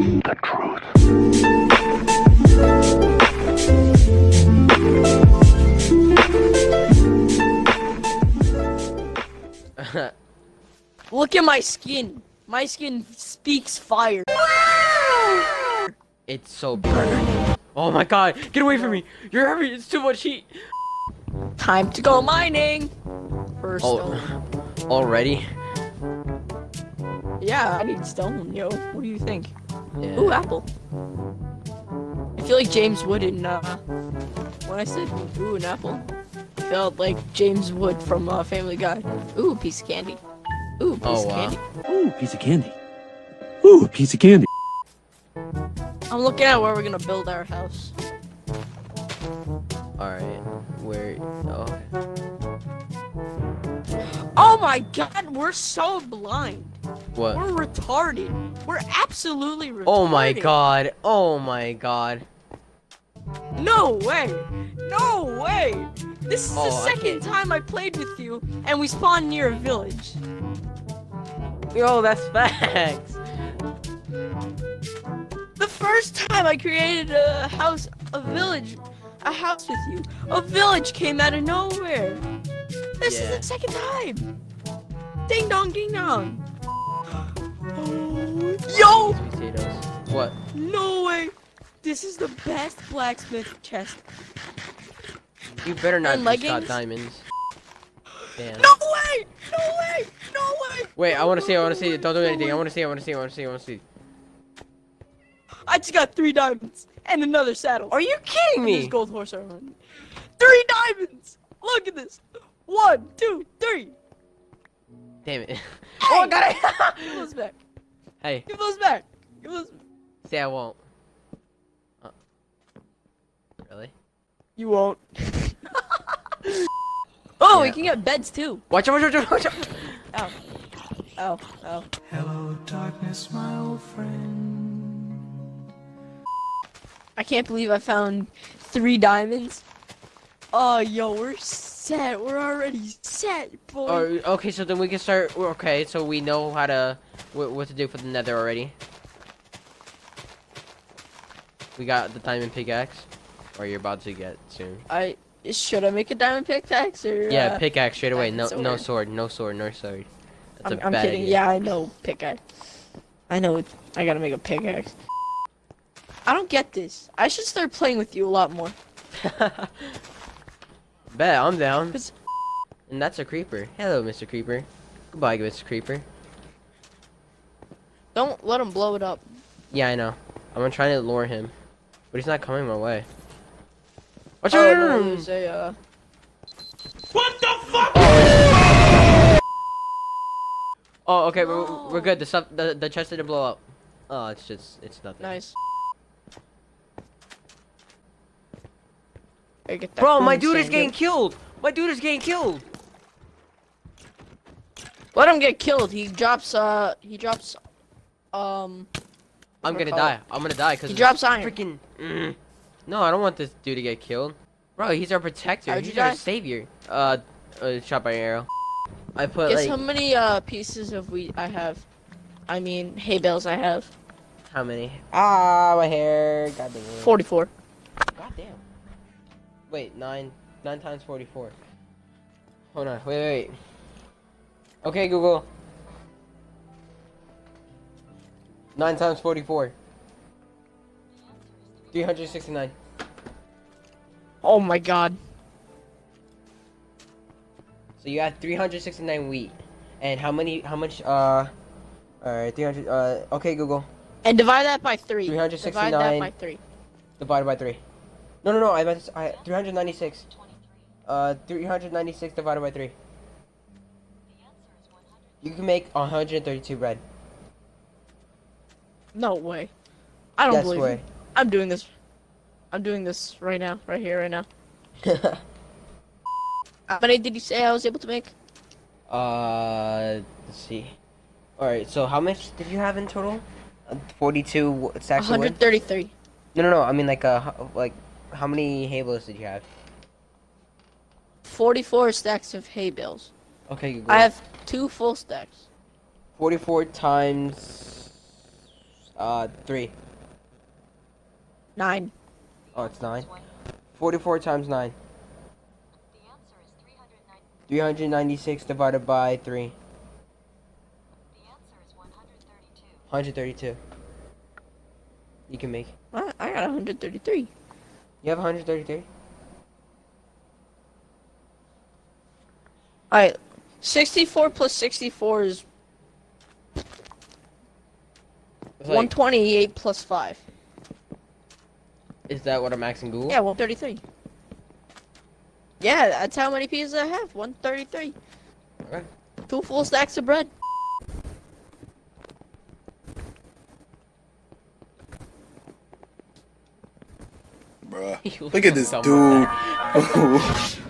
The truth. Look at my skin. My skin speaks fire. It's so burning. Oh my god, get away from me! You're heavy, it's too much heat! Time to go mining. First Oh, stone. already? Yeah, I need stone, yo. What do you think? Yeah. Ooh, apple. I feel like James Wood in, uh, when I said, ooh, an apple, I felt like James Wood from uh, Family Guy. Ooh, piece of candy. Ooh, piece Oh, of wow. candy. Ooh, piece of candy. Ooh, piece of candy. I'm looking at where we're gonna build our house. Alright, where. Oh. Oh my god, we're so blind. What? We're retarded. We're absolutely retarded. Oh my god, oh my god. No way! No way! This is Oh, the second can't- time I played with you, and we spawned near a village. Yo, that's facts! The first time I created a house, a village, a house with you, a village came out of nowhere. This Yeah. is the second time. Ding dong, ding dong. Yo! What? No way! This is the best blacksmith chest. You better not And just got diamonds. Damn. No way! No way! No way! Wait, I wanna see, I wanna see. Don't do anything. I wanna see, I wanna see, I wanna see, I wanna see, I wanna see. I just got three diamonds and another saddle. Are you kidding me? me? gold horse armor. Three diamonds! Look at this. One, two, three. Damn it. Oh, I got it! Give those back. hey, Give those back. Give those. say I won't. Uh, really? You won't. oh, we can get beds too. Watch out, watch out, watch out! Ow. Ow. Ow. Hello, darkness, my old friend. I can't believe I found three diamonds. Oh, yo, we're set. We're already set, boy. Oh, okay, so then we can start. Okay, so we know how to what, what to do for the Nether already. We got the diamond pickaxe, or you're about to get soon. I should I make a diamond pickaxe or? Yeah, uh, pickaxe straight away. No, diamond no sword? sword, no sword, no sword. That's I'm, a I'm bad kidding. idea. Yeah, I know pickaxe. I know. it- I gotta make a pickaxe. I don't get this. I should start playing with you a lot more. Bet I'm down. And that's a creeper. Hello, Mr. Creeper. Goodbye, Mr. Creeper. Don't let him blow it up. Yeah, I know. I'm gonna try to lure him, but he's not coming my way. Watch Oh, out! no, there's a, uh, Oh, okay, we're, we're good. The stuff, the the chest didn't blow up. Oh, it's just, it's nothing. nice. Gotta get that Bro, my dude is getting up. killed. My dude is getting killed. Let him get killed. He drops. Uh, he drops. Um, I'm gonna die. I'm gonna die because he drops iron. freaking. Mm. No, I don't want this dude to get killed. Bro, he's our protector. How'd you he's our die? savior. Uh, uh, shot by arrow. I put Guess like how many uh pieces of wheat I have? I mean, hay bales I have. how many? Ah, my hair. God damn. Forty-four. God damn. Wait, nine, nine times forty-four. Hold on. Wait, wait, wait. Okay, Google. Nine times forty-four. Three hundred sixty-nine. Oh my god. So you have 369 wheat. And how many, how much, uh, alright, 300, uh, okay, Google. And divide that by three. 369. Divide that by three. Divided by 3. No, no, no, I meant, I, 396. Uh, 396 divided by 3. You can make 132 bread. No way. I don't Yes believe way. you. I'm doing this. I'm doing this right now, right here, right now. How many did you say I was able to make? uh, let's see. Alright, so how much did you have in total? Uh, 42 w- stacks of 133. No, no, no, I mean like, uh, like, how many hay bales did you have? 44 stacks of hay bales. Okay, Google. I have two full stacks. 44 times Uh, three. Nine. Oh, it's nine. 44 times nine. The answer is 396 divided by three. The answer is 132. 132. You can make. I, I got 133. You have 133? Alright. 64 plus 64 is like, 128 plus 5. is that what I'm asking Google? Yeah, 133. Yeah, that's how many pieces I have. 133. Okay. Two full stacks of bread. Bruh. Look at this dude.